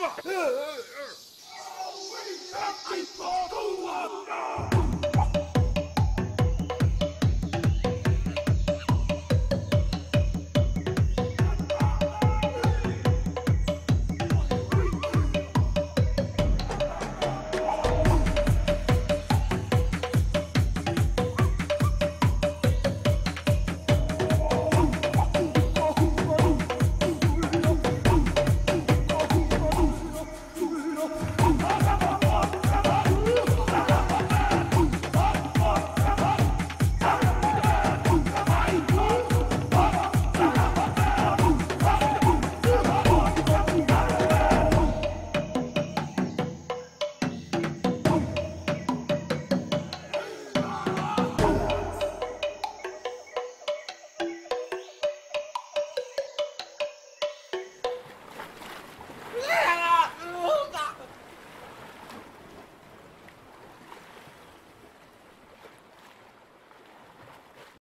一二 Yeah!